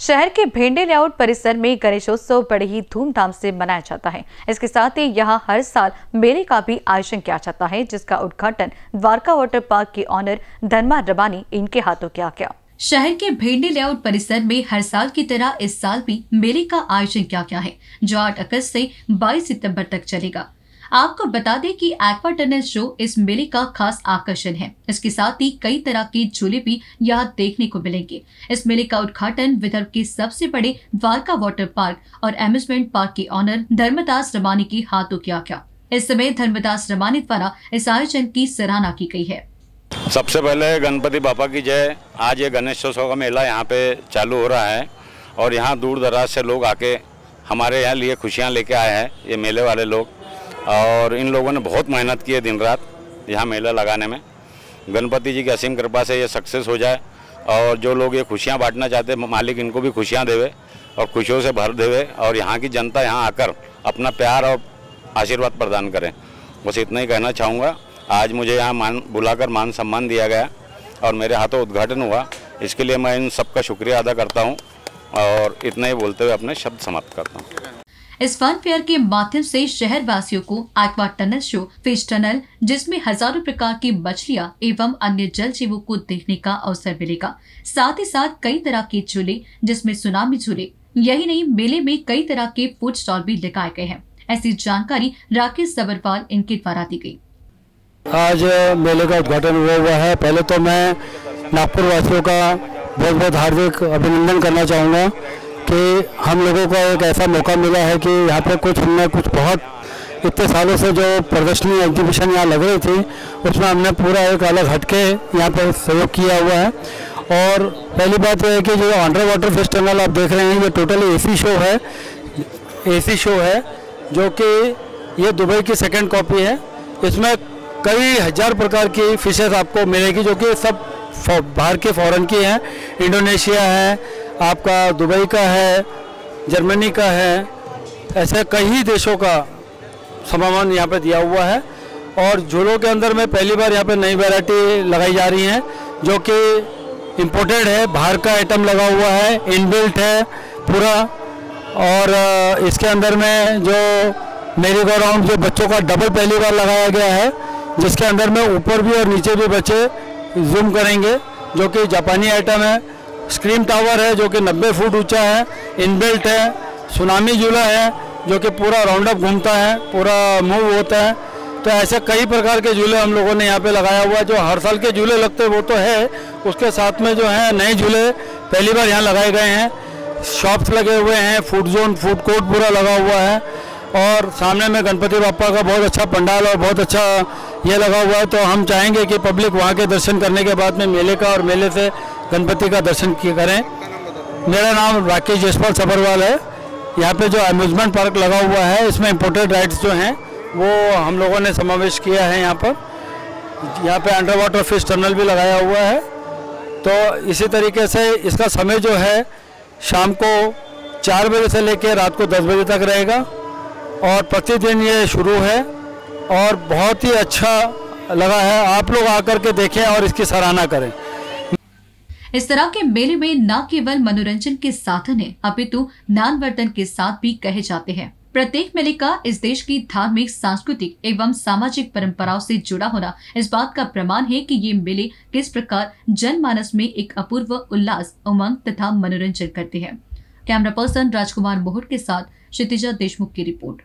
शहर के भेंडे लेआउट परिसर में गणेशोत्सव बड़े ही धूमधाम से मनाया जाता है। इसके साथ ही यहाँ हर साल मेले का भी आयोजन किया जाता है, जिसका उद्घाटन द्वारका वाटर पार्क के ऑनर धर्मा रबानी, इनके हाथों किया गया। शहर के भेंडे लेआउट परिसर में हर साल की तरह इस साल भी मेले का आयोजन किया गया है, जो आठ अगस्त से बाईस सितंबर तक चलेगा। आपको बता दें कि एक्वा टनल शो इस मेले का खास आकर्षण है। इसके साथ ही कई तरह के झूले भी यहाँ देखने को मिलेंगे। इस मेले का उद्घाटन विदर्भ के सबसे बड़े द्वारका वाटर पार्क और एम्यूजमेंट पार्क के ऑनर धर्मदास रमानी के हाथों किया गया इस समय धर्मदास रमानी द्वारा इस आयोजन की सराहना की गई है। सबसे पहले गणपति बापा की जय। आज ये गणेशोत्सव का मेला यहाँ पे चालू हो रहा है और यहाँ दूर दराज से लोग आके हमारे यहाँ लिए खुशियाँ लेके आए हैं, ये मेले वाले लोग। और इन लोगों ने बहुत मेहनत की है दिन रात यहाँ मेला लगाने में। गणपति जी की असीम कृपा से ये सक्सेस हो जाए और जो लोग ये खुशियाँ बांटना चाहते हैं, मालिक इनको भी खुशियाँ देवे और खुशियों से भर देवे और यहाँ की जनता यहाँ आकर अपना प्यार और आशीर्वाद प्रदान करें। बस इतना ही कहना चाहूँगा, आज मुझे यहाँ मान, बुलाकर मान सम्मान दिया गया और मेरे हाथों उद्घाटन हुआ। इसके लिए मैं इन सबका शुक्रिया अदा करता हूँ और इतना ही बोलते हुए अपने शब्द समाप्त करता हूँ। इस फन फेयर के माध्यम से शहर वासियों को aqua tunnel show fish tunnel जिसमें हज़ारों प्रकार की मछलियाँ एवं अन्य जल जीवों को देखने का अवसर मिलेगा। साथ ही साथ कई तरह के झूले, जिसमें सुनामी झूले, यही नहीं, मेले में कई तरह के फ़ूड स्टॉल भी लगाए गए हैं। ऐसी जानकारी राकेश सबरवाल, इनके द्वारा दी गई आज मेले का उद्घाटन हुआ हुआ है। पहले तो मैं नागपुर वासियों का बहुत बहुत हार्दिक अभिनंदन करना चाहूँगा। कि हम लोगों को एक ऐसा मौका मिला है कि यहाँ पर कुछ हमने कुछ बहुत इतने सालों से जो प्रदर्शनी एग्जीबिशन यहाँ लग रही थी, उसमें हमने पूरा एक अलग हटके यहाँ पर सहयोग किया हुआ है। और पहली बात यह है कि जो अंडर वाटर फेस्टिवल आप देख रहे हैं, ये टोटली एसी शो है। एसी शो है, जो कि ये दुबई की सेकेंड कॉपी है। इसमें कई हज़ार प्रकार की फिशेज आपको मिलेगी, जो कि सब बाहर के फॉरेन की हैं। इंडोनेशिया है, आपका दुबई का है, जर्मनी का है, ऐसे कई देशों का सामान यहाँ पे दिया हुआ है। और झूलों के अंदर में पहली बार यहाँ पे नई वैरायटी लगाई जा रही हैं, जो कि इम्पोर्टेड है। बाहर का आइटम लगा हुआ है इनबिल्ट है पूरा। और इसके अंदर में जो मेरी गो जो बच्चों का डबल पहली बार लगाया गया है, जिसके अंदर में ऊपर भी और नीचे भी बच्चे जूम करेंगे, जो कि जापानी आइटम है स्क्रीन टावर है, जो कि 90 फुट ऊँचा है इनबिल्ट है सुनामी झूला है, जो कि पूरा राउंड अप घूमता है, पूरा मूव होता है। तो ऐसे कई प्रकार के झूले हम लोगों ने यहाँ पे लगाया हुआ है, जो हर साल के झूले लगते वो तो है, उसके साथ में जो है नए झूले पहली बार यहाँ लगाए गए हैं। शॉप्स लगे हुए हैं फ़ूड जोन फ़ूड कोर्ट पूरा लगा हुआ है। और सामने में गणपति बापा का बहुत अच्छा पंडाल और बहुत अच्छा ये लगा हुआ है। तो हम चाहेंगे कि पब्लिक वहाँ के दर्शन करने के बाद में मेले का और मेले से गणपति का दर्शन करें। मेरा नाम राकेश जसपाल सबरवाल है। यहाँ पे जो अम्यूज़मेंट पार्क लगा हुआ है, इसमें इम्पोर्टेड राइड्स जो हैं, वो हम लोगों ने समावेश किया है यहाँ पर। यहाँ पे अंडर वाटर फ़िश टनल भी लगाया हुआ है। तो इसी तरीके से इसका समय जो है, शाम को चार बजे से लेकर रात को दस बजे तक रहेगा। और प्रतिदिन ये शुरू है और बहुत ही अच्छा लगा है। आप लोग आकर के देखें और इसकी सराहना करें। इस तरह के मेले में न केवल मनोरंजन के साधन है, अपितु ज्ञान वर्धन के साथ भी कहे जाते हैं। प्रत्येक मेले का इस देश की धार्मिक, सांस्कृतिक एवं सामाजिक परंपराओं से जुड़ा होना इस बात का प्रमाण है कि ये मेले किस प्रकार जनमानस में एक अपूर्व उल्लास, उमंग तथा मनोरंजन करते हैं। कैमरा पर्सन राजकुमार मोहर के साथ क्षितिजा देशमुख की रिपोर्ट।